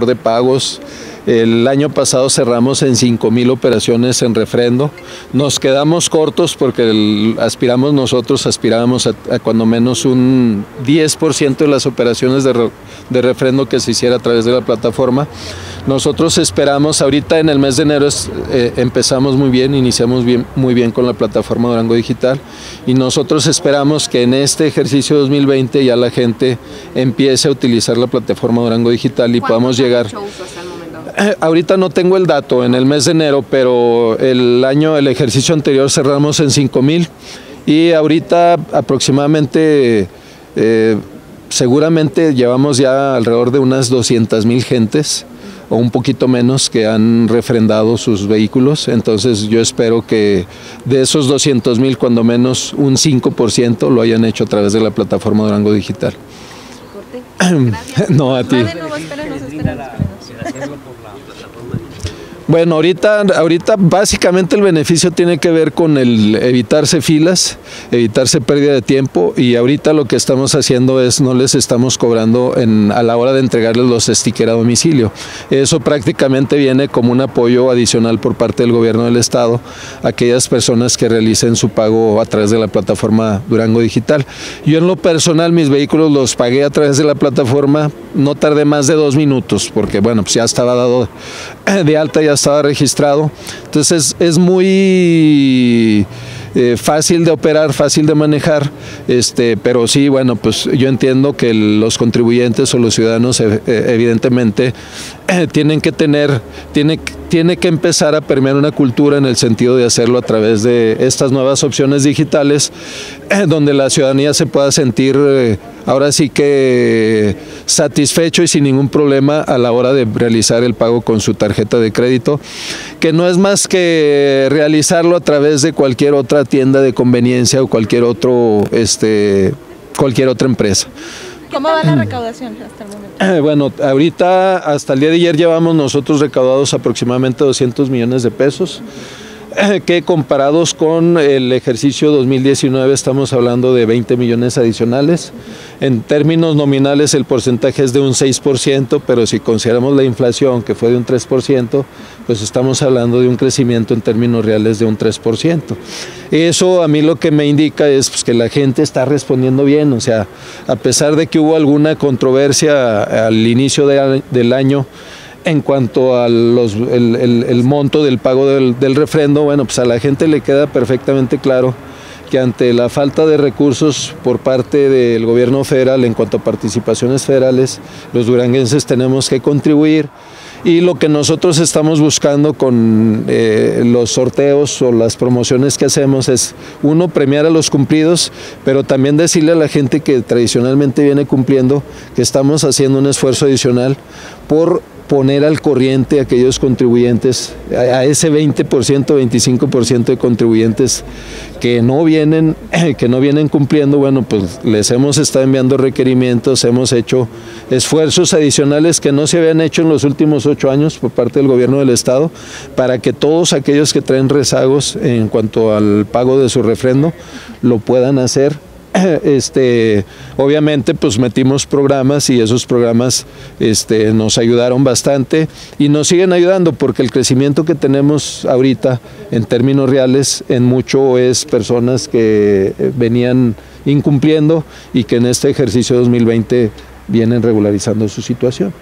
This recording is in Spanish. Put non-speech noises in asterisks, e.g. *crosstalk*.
de pagos. El año pasado cerramos en 5 mil operaciones en refrendo. Nos quedamos cortos porque aspiramos nosotros, aspirábamos a, cuando menos un 10% de las operaciones de, de refrendo que se hiciera a través de la plataforma. Nosotros esperamos, ahorita en el mes de enero eh, empezamos muy bien, iniciamos bien, muy bien con la plataforma Durango Digital y nosotros esperamos que en este ejercicio 2020 ya la gente empiece a utilizar la plataforma Durango Digital y podamos llegar. Ahorita no tengo el dato en el mes de enero, pero el año, el ejercicio anterior cerramos en 5 mil y ahorita aproximadamente eh, seguramente llevamos ya alrededor de unas 200 mil gentes o un poquito menos que han refrendado sus vehículos. Entonces yo espero que de esos 200 mil, cuando menos un 5% lo hayan hecho a través de la plataforma Durango Digital. *clears throat* no, a ti hacerlo por la bueno, ahorita, ahorita básicamente el beneficio tiene que ver con el evitarse filas, evitarse pérdida de tiempo y ahorita lo que estamos haciendo es no les estamos cobrando a la hora de entregarles los stickers a domicilio. Eso prácticamente viene como un apoyo adicional por parte del gobierno del estado a aquellas personas que realicen su pago a través de la plataforma Durango Digital. Yo en lo personal mis vehículos los pagué a través de la plataforma, no tardé más de dos minutos porque bueno, pues ya estaba dado de alta, ya estaba registrado. Entonces es muy eh, fácil de operar, fácil de manejar, este, pero sí, bueno, pues yo entiendo que los contribuyentes o los ciudadanos eh, eh, evidentemente *clears throat* tienen que tener, tiene, tiene que empezar a permear una cultura en el sentido de hacerlo a través de estas nuevas opciones digitales, *clears throat* donde la ciudadanía se pueda sentir ahora sí que satisfecho y sin ningún problema a la hora de realizar el pago con su tarjeta de crédito, que no es más que realizarlo a través de cualquier otra tienda de conveniencia o cualquier otro este cualquier otra empresa. ¿Cómo va la recaudación hasta el momento? *clears throat* Bueno, ahorita hasta el día de ayer llevamos nosotros recaudados aproximadamente 200 millones de pesos. *laughs* que comparados con el ejercicio 2019 estamos hablando de 20 millones adicionales. En términos nominales el porcentaje es de un 6%, pero si consideramos la inflación que fue de un 3%, pues estamos hablando de un crecimiento en términos reales de un 3%. Eso a mí lo que me indica es pues, que la gente está respondiendo bien, o sea, a pesar de que hubo alguna controversia al inicio del año, en cuanto al el, monto del pago del, del refrendo, bueno, pues a la gente le queda perfectamente claro que ante la falta de recursos por parte del gobierno federal en cuanto a participaciones federales, los duranguenses tenemos que contribuir. Y lo que nosotros estamos buscando con eh, los sorteos o las promociones que hacemos es, uno, premiar a los cumplidos, pero también decirle a la gente que tradicionalmente viene cumpliendo que estamos haciendo un esfuerzo adicional por poner al corriente a aquellos contribuyentes, a ese 20%, 25% de contribuyentes que no vienen, *clears throat* que no vienen cumpliendo, bueno, pues les hemos estado enviando requerimientos, hemos hecho esfuerzos adicionales que no se habían hecho en los últimos ocho años por parte del gobierno del estado, para que todos aquellos que traen rezagos en cuanto al pago de su refrendo lo puedan hacer *clears throat* este, obviamente pues metimos programas y esos programas este, nos ayudaron bastante y nos siguen ayudando porque el crecimiento que tenemos ahorita en términos reales en mucho es personas que eh, venían incumpliendo y que en este ejercicio 2020 vienen regularizando su situación.